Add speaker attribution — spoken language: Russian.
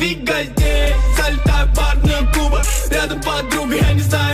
Speaker 1: Двигай здесь, сальтай бар на куба. Рядом подруга, я не знаю